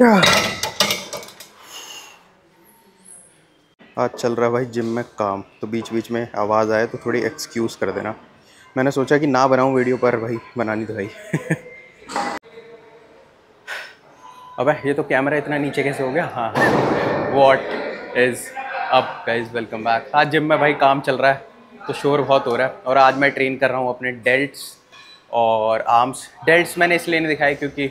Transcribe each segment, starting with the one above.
आज चल रहा है भाई जिम में काम। तो बीच बीच में आवाज़ आए तो थोड़ी एक्सक्यूज़ कर देना। मैंने सोचा कि ना बनाऊँ वीडियो पर भाई, बनानी तो भाई अबे, ये तो कैमरा इतना नीचे कैसे हो गया? हाँ what is up guys welcome back आज जिम में भाई काम चल रहा है तो शोर बहुत हो रहा है। और आज मैं ट्रेन कर रहा हूँ अपने डेल्ट्स और आर्म्स डेल्ट्स मैंने इसलिए नहीं दिखाई क्योंकि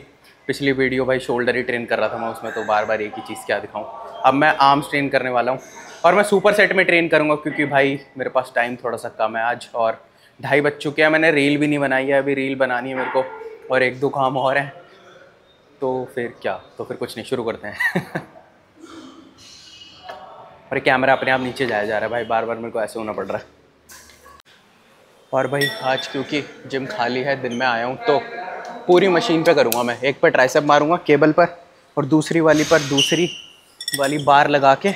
पिछली वीडियो भाई शोल्डर ही ट्रेन कर रहा था मैं, उसमें तो बार बार एक ही चीज़ क्या दिखाऊँ। अब मैं आर्म्स ट्रेन करने वाला हूँ और मैं सुपर सेट में ट्रेन करूँगा क्योंकि भाई मेरे पास टाइम थोड़ा सा कम है आज और ढाई बज चुके हैं, मैंने रील भी नहीं बनाई है, अभी रील बनानी है मेरे को और एक दो काम और हैं। तो फिर क्या? तो फिर कुछ नहीं, शुरू करते हैं। और कैमरा अपने आप नीचे जाया जा रहा है भाई बार बार मेरे को ऐसे होना पड़ रहा है। और भाई आज क्योंकि जिम खाली है, दिन में आया हूँ तो पूरी मशीन पे करूँगा मैं। एक पर ट्राइसेप मारूँगा, केबल पर, और दूसरी वाली पर दूसरी वाली बार लगा के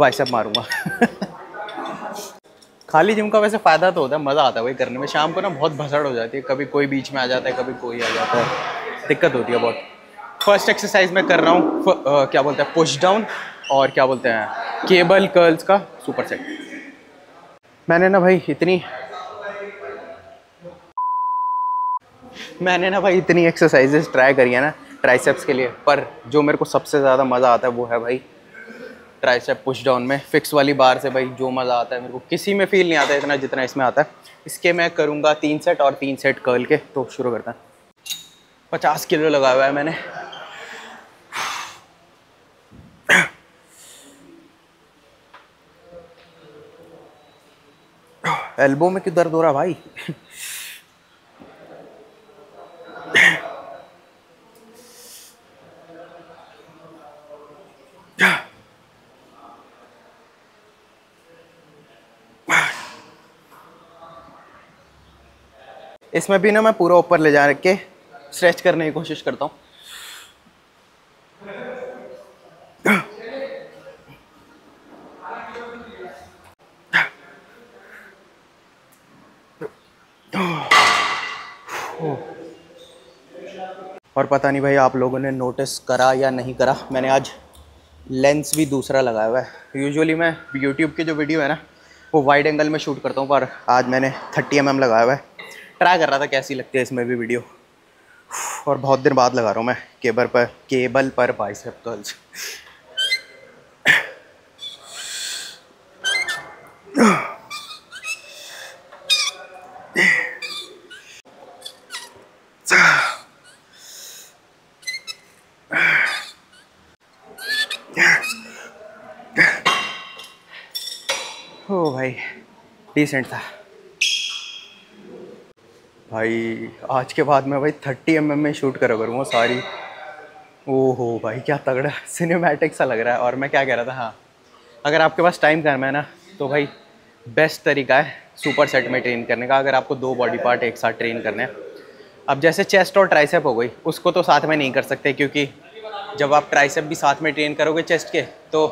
वाइसअप मारूँगा। खाली जिम का वैसे फ़ायदा तो होता है, मज़ा आता है वही करने में। शाम को ना बहुत भसड़ हो जाती है, कभी कोई बीच में आ जाता है, कभी कोई आ जाता है। दिक्कत होती है बहुत। फ़र्स्ट एक्सरसाइज मैं कर रहा हूँ क्या बोलते हैं पुश डाउन और क्या बोलते हैं, केबल कर्ल्स का सुपर सेट मैंने ना भाई इतनी मैंने ना भाई इतनी एक्सरसाइजेस ट्राई करी है ना ट्राइसेप्स के लिए, पर जो मेरे को सबसे ज़्यादा मज़ा आता है वो है भाई ट्राइसेप पुश डाउन में फिक्स वाली बार से भाई जो मज़ा आता है मेरे को, किसी में फील नहीं आता इतना जितना इसमें आता है। इसके मैं करूँगा तीन सेट और तीन सेट कर्ल के तो शुरू करता है। पचास किलो लगाया हुआ है मैंने। एल्बो में क्यों दर्द हो रहा भाई? इसमें भी ना मैं पूरा ऊपर ले जा के स्ट्रेच करने की कोशिश करता हूँ। और पता नहीं भाई आप लोगों ने नोटिस करा या नहीं करा। मैंने आज लेंस भी दूसरा लगाया हुआ है। यूजुअली मैं यूट्यूब की जो वीडियो है ना, वो वाइड एंगल में शूट करता हूँ, पर आज मैंने थर्टी एम mm लगाया हुआ है। ट्राई कर रहा था, कैसी लगती है इसमें भी वीडियो और बहुत दिन बाद लगा रहा हूँ मैं, केबल पर केबल पर बाइसेप कर्ल्स ओ भाई डिसेंट था। भाई, आज के बाद मैं भाई थर्टी एम में शूट करा करूँगा सारी। ओहो भाई, क्या तगड़ा सिनेमैटिक सा लग रहा है। और मैं क्या कह रहा था हाँ। अगर आपके पास टाइम करना है ना तो भाई बेस्ट तरीका है सुपर सेट में ट्रेन करने का। अगर आपको दो बॉडी पार्ट एक साथ ट्रेन करने हैं। अब जैसे चेस्ट और ट्राइसेप हो गई, उसको तो साथ में नहीं कर सकते, क्योंकि जब आप ट्राइसेप भी साथ में ट्रेन करोगे चेस्ट के तो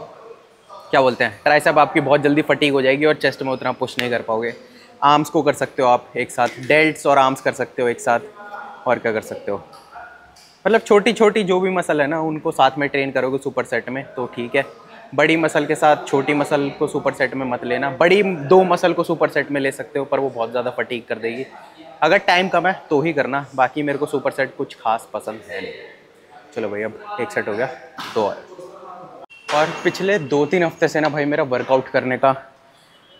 क्या बोलते हैं ट्राइसेप आपकी बहुत जल्दी फटीक हो जाएगी और चेस्ट में उतना पुश नहीं कर पाओगे। आर्म्स को कर सकते हो आप एक साथ, डेल्ट्स और आर्म्स कर सकते हो एक साथ, और क्या कर सकते हो? मतलब छोटी छोटी जो भी मसल है ना, उनको साथ में ट्रेन करोगे सुपर सेट में तो ठीक है। बड़ी मसल के साथ छोटी मसल को सुपर सेट में मत लेना। बड़ी दो मसल को सुपर सेट में ले सकते हो, पर वो बहुत ज़्यादा फटीक कर देगी। अगर टाइम कम है तो ही करना। बाकी मेरे को सुपर सेट कुछ खास पसंद है नहीं। चलो भाई, अब एक सेट हो गया, दो और। और पिछले दो तीन हफ़्ते से ना भाई, मेरा वर्कआउट करने का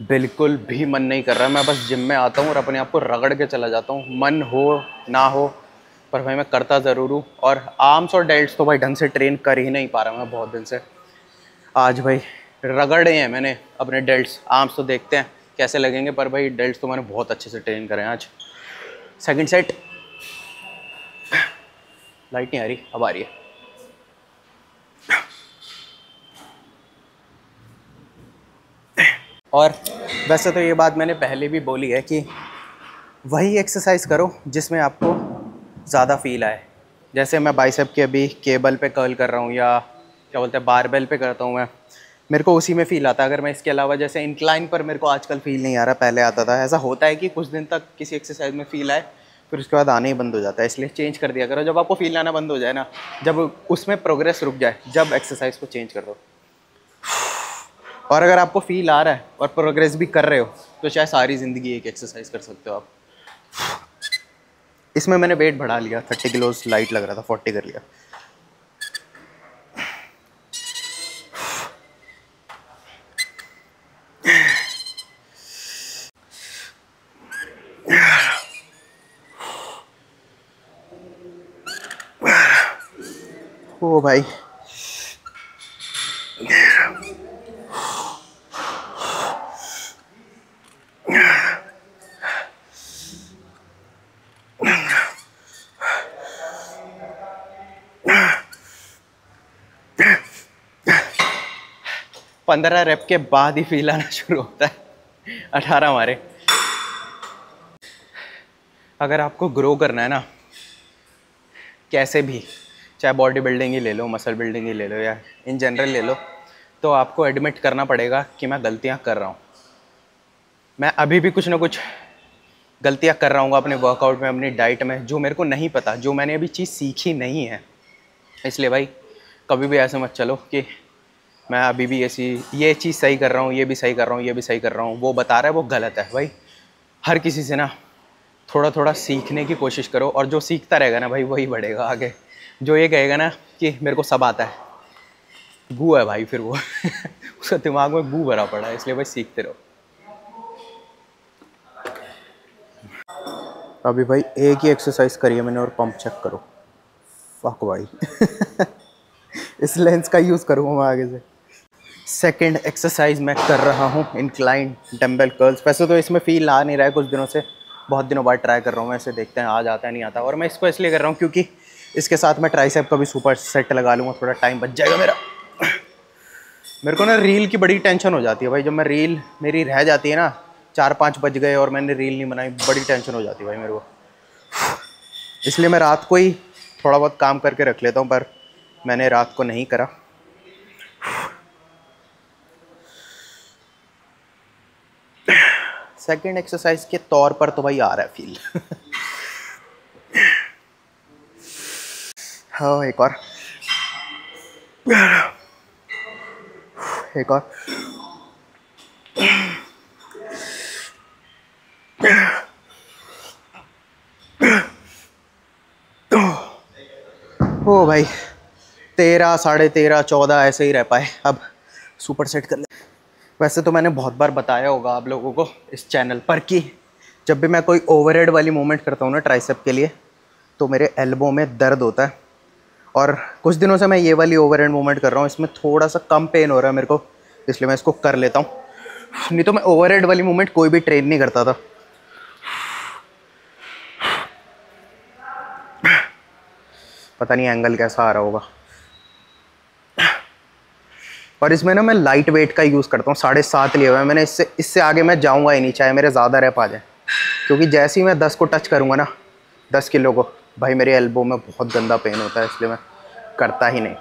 बिल्कुल भी मन नहीं कर रहा। मैं बस जिम में आता हूँ और अपने आप को रगड़ के चला जाता हूँ। मन हो, ना हो, पर भाई मैं करता ज़रूर हूँ। और आर्म्स और डेल्ट्स तो भाई ढंग से ट्रेन कर ही नहीं पा रहा मैं बहुत दिन से। आज भाई रगड़े हैं मैंने अपने डेल्ट्स आर्म्स तो देखते हैं कैसे लगेंगे, पर भाई डेल्ट्स तो मैंने बहुत अच्छे से ट्रेन करे हैं आज। सेकंड सेट लाइट नहीं आ रही, अब आ रही है। और वैसे तो ये बात मैंने पहले भी बोली है कि वही एक्सरसाइज करो जिसमें आपको ज़्यादा फील आए। जैसे मैं बाइसेप के अभी केबल पे कर्ल कर रहा हूँ या क्या बोलते हैं बारबेल पे करता हूँ मैं, मेरे को उसी में फ़ील आता है। अगर मैं इसके अलावा जैसे इंक्लाइन पर मेरे को आजकल फ़ील नहीं आ रहा, पहले आता था, ऐसा होता है कि कुछ दिन तक किसी एक्सरसाइज में फ़ील आए, फिर उसके बाद आना ही बंद हो जाता है, इसलिए चेंज कर दिया करो। जब आपको फील आना बंद हो जाए ना, जब उसमें प्रोग्रेस रुक जाए, जब एक्सरसाइज को चेंज कर दो। और अगर आपको फील आ रहा है और प्रोग्रेस भी कर रहे हो तो शायद सारी ज़िंदगी एक एक्सरसाइज कर सकते हो आप। इसमें मैंने वेट बढ़ा लिया थर्टी किलोज लाइट लग रहा था फोर्टी कर लिया। ओ भाई। पंद्रह रेप के बाद ही फील आना शुरू होता है। अठारह हमारे अगर आपको ग्रो करना है ना, कैसे भी, चाहे बॉडी बिल्डिंग ही ले लो मसल बिल्डिंग ही ले लो, या इन जनरल ले लो तो आपको एडमिट करना पड़ेगा कि मैं गलतियाँ कर रहा हूँ। मैं अभी भी कुछ ना कुछ गलतियाँ कर रहा हूँ अपने वर्कआउट में, अपनी डाइट में, जो मेरे को नहीं पता, जो मैंने अभी चीज़ सीखी नहीं है। इसलिए भाई, कभी भी ऐसे मत चलो कि मैं अभी भी ऐसी ये चीज़ सही कर रहा हूँ, ये भी सही कर रहा हूँ, ये भी सही कर रहा हूँ, वो बता रहा है, वो गलत है भाई। हर किसी से ना थोड़ा थोड़ा सीखने की कोशिश करो और जो सीखता रहेगा ना भाई, वही बढ़ेगा आगे। जो ये कहेगा ना कि मेरे को सब आता है, गू है भाई फिर वो। उसका दिमाग में गू भरा पड़ा है, इसलिए भाई सीखते रहो। अभी भाई एक ही एक्सरसाइज करी है मैंने और पंप चेक करो। फक भाई। इस लेंस का यूज़ करूँगा मैं आगे से। सेकंड एक्सरसाइज मैं कर रहा हूँ इंक्लाइन डम्बल कर्ल्स वैसे तो इसमें फील आ नहीं रहा है कुछ दिनों से, बहुत दिनों बाद ट्राई कर रहा हूँ मैं इसे देखते हैं आज आता है, नहीं आता। और मैं इसको इसलिए कर रहा हूँ क्योंकि इसके साथ मैं ट्राइसेप का भी सुपर सेट लगा लूँगा, थोड़ा टाइम बच जाएगा मेरा। मेरे को ना रील की बड़ी टेंशन हो जाती है भाई। जब मैं रील मेरी रह जाती है ना चार पाँच बज गए और मैंने रील नहीं बनाई, बड़ी टेंशन हो जाती है भाई मेरे को। इसलिए मैं रात को ही थोड़ा बहुत काम करके रख लेता हूँ, पर मैंने रात को नहीं करा। सेकेंड एक्सरसाइज के तौर पर तो भाई आ रहा है फील। हाँ एक और। एक और। ओ भाई, तेरह, साढ़े तेरह, चौदह ऐसे ही रह पाए। अब सुपर सेट कर ले वैसे तो मैंने बहुत बार बताया होगा आप लोगों को इस चैनल पर कि जब भी मैं कोई ओवरहेड वाली मूवमेंट करता हूँ ना ट्राइसेप के लिए तो मेरे एल्बो में दर्द होता है। और कुछ दिनों से मैं ये वाली ओवरहेड मूवमेंट कर रहा हूँ, इसमें थोड़ा सा कम पेन हो रहा है मेरे को, इसलिए मैं इसको कर लेता हूँ। नहीं तो मैं ओवरहेड वाली मूवमेंट कोई भी ट्रेन नहीं करता था। पता नहीं एंगल कैसा आ रहा होगा। और इसमें ना मैं लाइट वेट का यूज़ करता हूँ, साढ़े सात लिया हुआ है। मैंने इससे इससे आगे मैं जाऊँगा ही नहीं, चाहे मेरे ज़्यादा रैप आ जाए। क्योंकि जैसे ही मैं दस को टच करूँगा ना, दस किलो को, भाई मेरे एल्बो में बहुत गंदा पेन होता है, इसलिए मैं करता ही नहीं।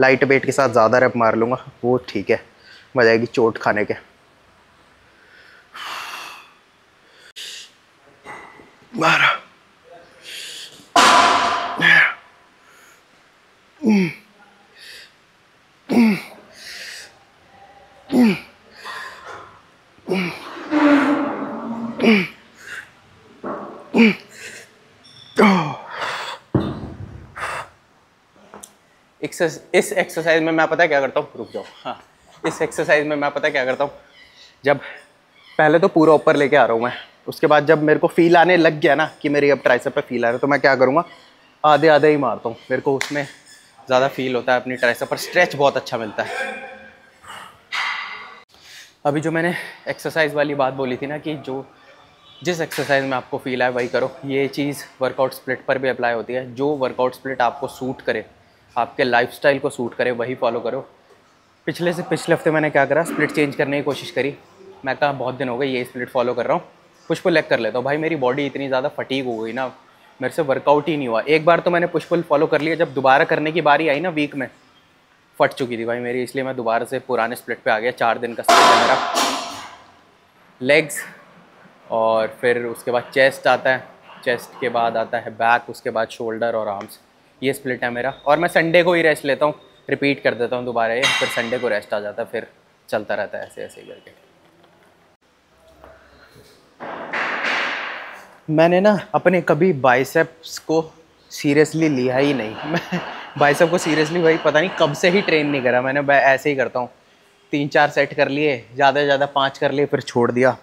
लाइट वेट के साथ ज़्यादा रैप मार लूँगा, वो ठीक है, मज़ा आएगी चोट खाने के। बारह इस एक्सरसाइज में मैं पता क्या करता हूँ? रुक जाओ। हाँ। इस एक्सरसाइज में मैं पता क्या करता हूँ? जब पहले तो पूरा ऊपर लेके आ रहा हूँ मैं। उसके बाद जब मेरे को फील आने लग गया ना कि मेरी अब ट्राइसेप पे फील आ रहा है तो मैं क्या करूँगा? आधे आधे ही मारता हूँ। मेरे को उसमें ज़्यादा फील होता है, अपनी ट्राइसेप पर स्ट्रेच बहुत अच्छा मिलता है। अभी जो मैंने एक्सरसाइज वाली बात बोली थी ना कि जो जिस एक्सरसाइज में आपको फील आए, वही करो। ये चीज़ वर्कआउट स्प्लिट पर भी अप्लाई होती है। जो वर्कआउट स्प्लिट आपको सूट करे आपके लाइफस्टाइल को सूट करे, वही फॉलो करो। पिछले से पिछले हफ़्ते मैंने क्या करा स्प्लिट चेंज करने की कोशिश करी। मैं कहा, बहुत दिन हो गए, ये स्प्लिट फॉलो कर रहा हूँ। पुष्पुल लेग कर लेता हूँ। भाई, मेरी बॉडी इतनी ज़्यादा फटीक हो गई ना, मेरे से वर्कआउट ही नहीं हुआ। एक बार तो मैंने पुष्पुल फॉलो कर लिया, जब दोबारा करने की बारी आई ना वीक में, फट चुकी थी भाई मेरी, इसलिए मैं दोबारा से पुराने स्प्लिट पे आ गया, चार दिन का स्प्लिट मेरा। लेग्स और फिर उसके बाद चेस्ट आता है चेस्ट के बाद आता है बैक उसके बाद शोल्डर और आर्म्स ये स्प्लिट है मेरा। और मैं संडे को ही रेस्ट लेता हूँ। रिपीट कर देता हूँ दोबारा ये। फिर संडे को रेस्ट आ जाता है। फिर चलता रहता है ऐसे ऐसे करके। मैंने ना अपने कभी बाइसेप्स को सीरियसली लिया ही नहीं। मैं बाइसेप को सीरियसली भाई पता नहीं कब से ही ट्रेन नहीं करा मैंने। ऐसे ही करता हूँ। तीन चार सेट कर लिए, ज़्यादा से ज़्यादा पाँच कर लिए, फिर छोड़ दिया।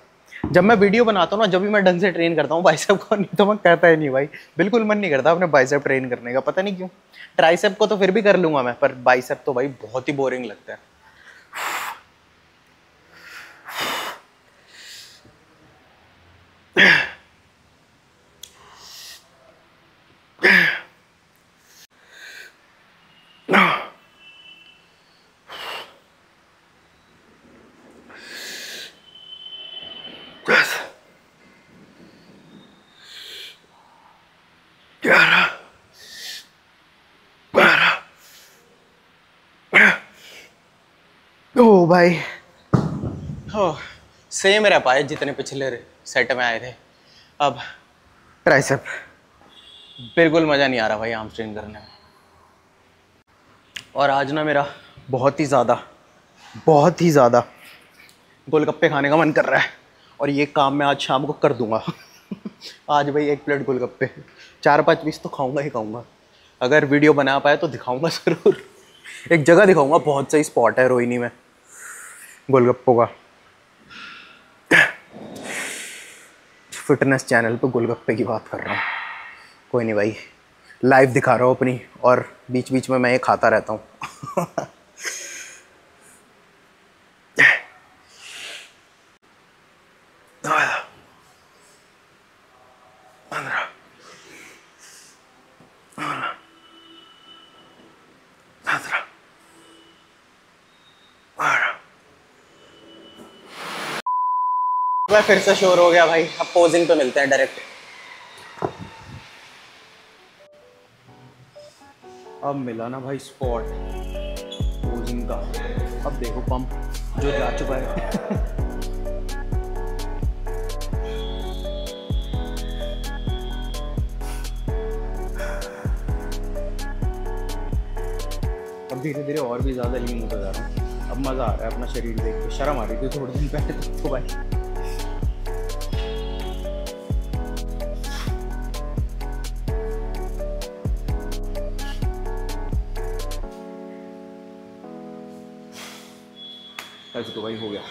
जब मैं वीडियो बनाता हूँ ना, जब भी मैं ढंग से ट्रेन करता हूँ बाइसेप को नहीं तो मैं कहता ही नहीं भाई। बिल्कुल मन नहीं करता अपने बाइसेप ट्रेन करने का, पता नहीं क्यों। ट्राइसेप को तो फिर भी कर लूँगा मैं, पर बाइसेप तो भाई बहुत ही बोरिंग लगता है। ओ भाई। हो सेम रह पाए जितने पिछले सेट में आए थे। अब ट्राइसेप बिल्कुल मज़ा नहीं आ रहा भाई आर्म स्ट्रिंग करने में। और आज ना मेरा बहुत ही ज़्यादा बहुत ही ज़्यादा गोलगप्पे खाने का मन कर रहा है। और ये काम मैं आज शाम को कर दूँगा। आज भाई एक प्लेट गोलगप्पे। चार पाँच पीस तो खाऊँगा ही खाऊँगा। अगर वीडियो बना पाए तो दिखाऊँगा ज़रूर। एक जगह दिखाऊँगा बहुत सही स्पॉट है रोहिणी में। गोलगप्पों का। फिटनेस चैनल पे गोलगप्पे की बात कर रहा हूँ। कोई नहीं भाई लाइव दिखा रहा हूँ अपनी और बीच बीच में मैं ये खाता रहता हूँ। मैं फिर से शोर हो गया भाई। अब पोजिंग पे मिलते हैं डायरेक्ट अब मिला ना भाई स्पॉट पोजिंग का। अब देखो पंप जो जा चुका है। अब धीरे धीरे और भी ज़्यादा लीन होता जा रहा हूँ। अब मज़ा आ रहा है अपना शरीर देख के। शर्म आ रही थी थोड़े दिन पहले तो भाई। तो भाई हो गया।